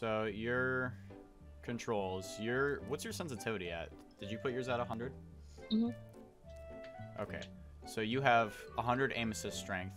So your controls, your what's your sensitivity at? Did you put yours at 100? Mhm. Okay. So you have 100 aim assist strength,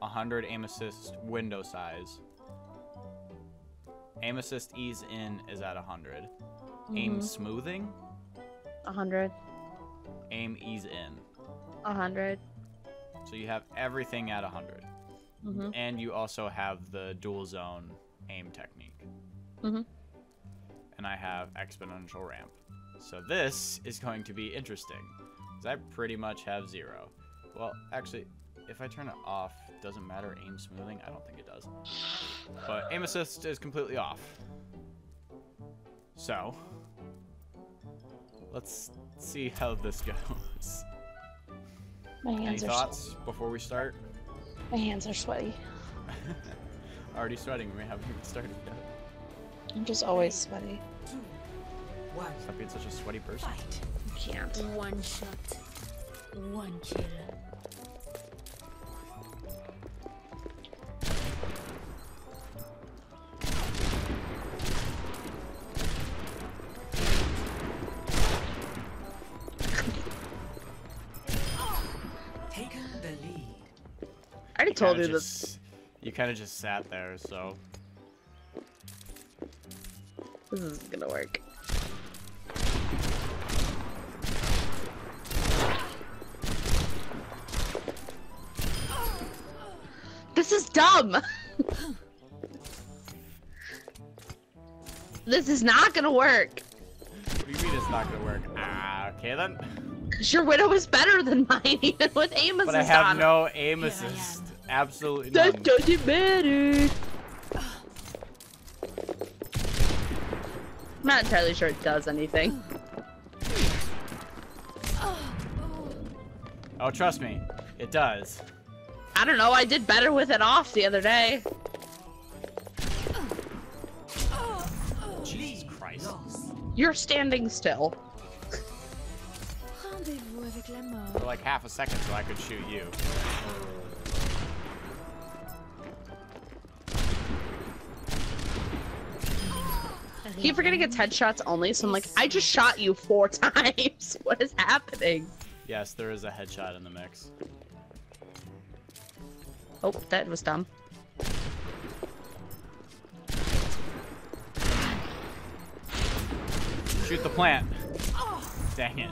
100 aim assist window size. Aim assist ease in is at 100. Aim Mhm. smoothing, A hundred. aim ease in. A hundred. So you have everything at 100. Mhm. And you also have the dual zone aim technique. Mhm. And I have exponential ramp. So this is going to be interesting. Because I pretty much have zero. Well, actually, if I turn it off, doesn't matter aim smoothing? I don't think it does. But aim assist is completely off. So, let's see how this goes. My Any are thoughts before we start? my hands are sweaty. Already sweating. We haven't even started yet. I'm just always sweaty. One. Stop being such a sweaty person. Fight. I can't. One shot, one kill. Taken the lead. I already told you Kinda this. You kind of just sat there, so. This is gonna work. This is dumb. this is not gonna work. What do you mean it's not gonna work? Ah, okay then. Cause your widow is better than mine, even with aim assist But I have on. no aim Here I am. assist. Absolutely none. That doesn't matter. I'm not entirely sure it does anything. Oh, trust me, it does. I don't know. I did better with it off the other day. Jesus Christ. You're standing still. Rendez-vous avec la mort. For like half a second so I could shoot you. Keep forgetting it's headshots only, so I'm like, I just shot you four times. what is happening? Yes, there is a headshot in the mix. Oh, that was dumb. Shoot the plant. Dang it.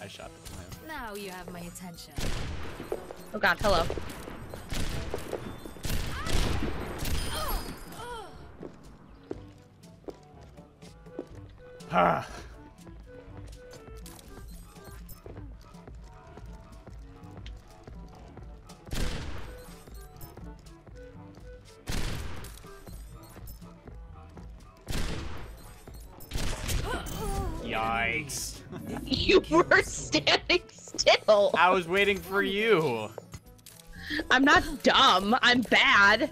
I shot the plant. Now you have my attention. Oh god, hello. Ah. Yikes. You were standing still. I was waiting for you. I'm not dumb. I'm bad.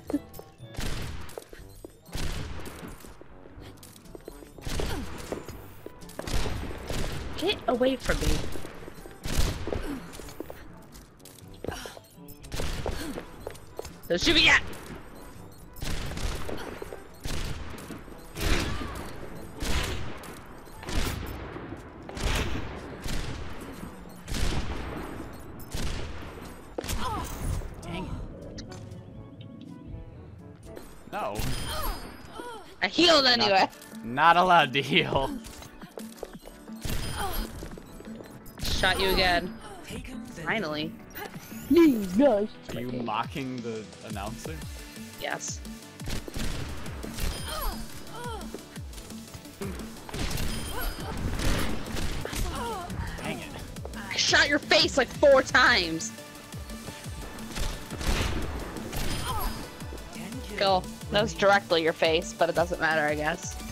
Get away from me. Don't shoot me yet! Dang it. No. I healed anyway. Not allowed to heal. Shot you again. Finally. Are you mocking the announcer? Yes. Dang it. I shot your face like four times. Cool. That was directly your face, but it doesn't matter, I guess.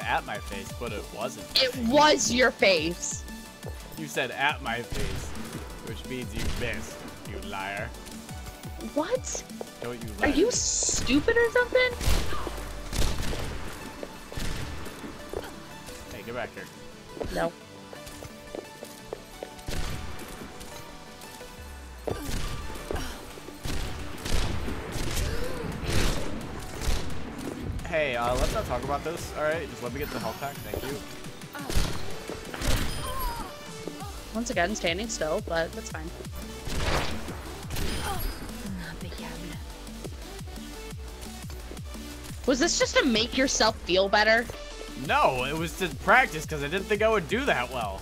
At my face, but it wasn't. It was your face. You said at my face, which means you missed, you liar. What? Don't you Are you stupid or something? Hey, get back here. No. Hey, uh, let's not talk about this. All right, just let me get the health pack. Thank you. Once again, standing still, but that's fine. Was this just to make yourself feel better? No, it was to practice because I didn't think I would do that well.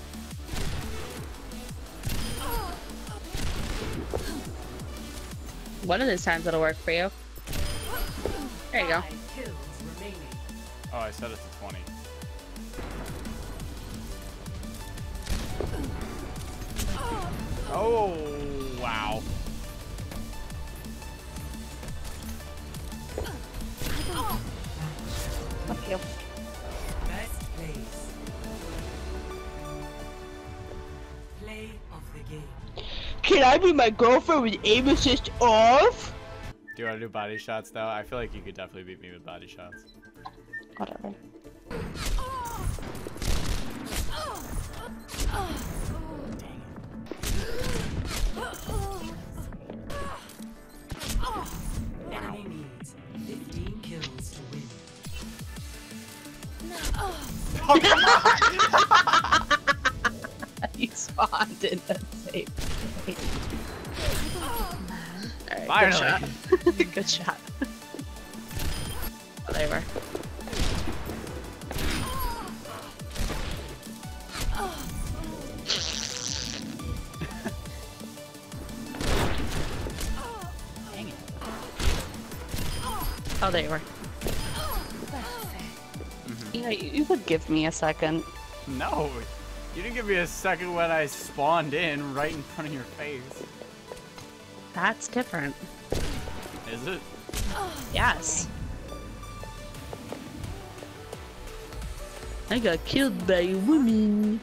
One of those times it'll work for you. There you go. Five kills remaining. Oh, I set it to 20. Oh, wow. Fuck you. First place. Play of the game. Can I be my girlfriend with aim assist off? Do you want to do body shots though? I feel like you could definitely beat me with body shots. Whatever. Enemy needs 15 kills to win. you spawned in the same place. Alright, Finally. good shot. Oh, there you were. Oh, there you were. You know, you, you could give me a second. No, you didn't give me a second when I spawned in right in front of your face. That's different. Is it? Yes. I got killed by a woman.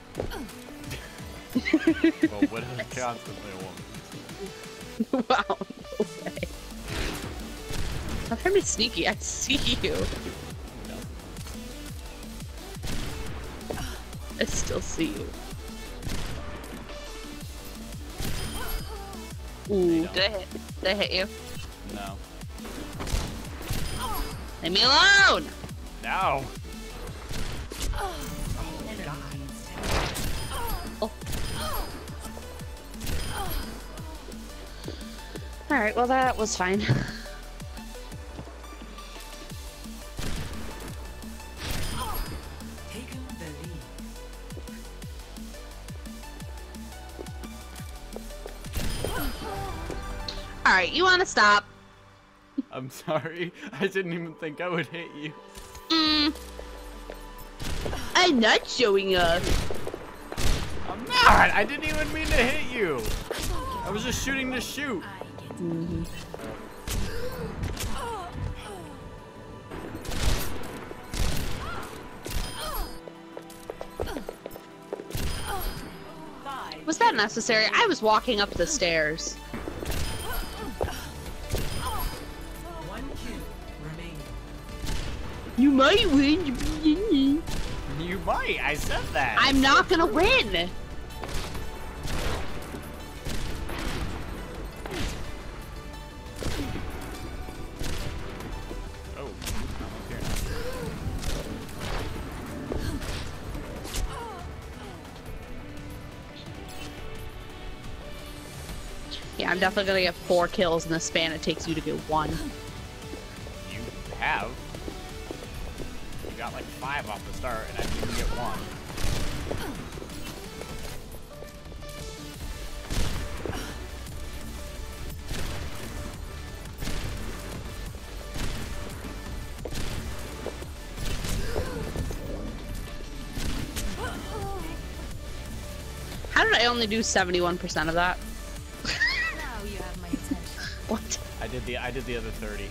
Well, what is constantly a woman? wow, no way. I'm trying to be sneaky. I see you. No. I still see you. Ooh, don't. did I hit? Did I hit you? No. Leave me alone! No. Enemy needs 10 Alright, well that was fine. taken the lead. Alright, you wanna stop? I'm sorry. I didn't even think I would hit you. Mm. I'm not showing up. I'm not. I didn't even mean to hit you. I was just shooting to shoot. Get Five. Was that necessary? I was walking up the stairs. You might win. You might. I said that. I'm not gonna win. Oh, I'm up here now. Yeah, I'm definitely gonna get four kills in the span it takes you to get one. Like five off the start, and I didn't get one. How did I only do 71% of that? now you have my attention. What? I did the I did the other thirty.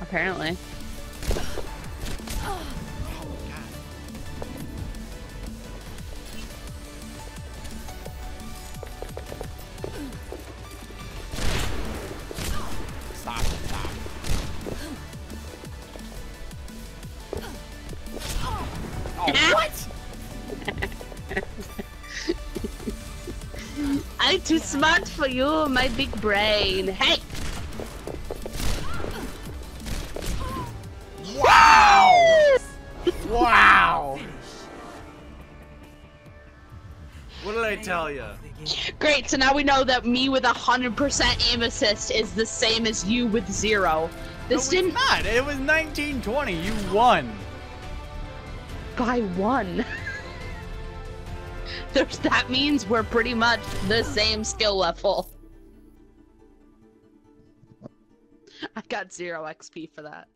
Apparently. too smart for you, my big brain. Hey! Wow! What did I tell you? Great, so now we know that me with 100% aim assist is the same as you with zero. This no, didn't- not! It was 1920, you won! By one. There's, that means we're pretty much the same skill level. I got zero XP for that.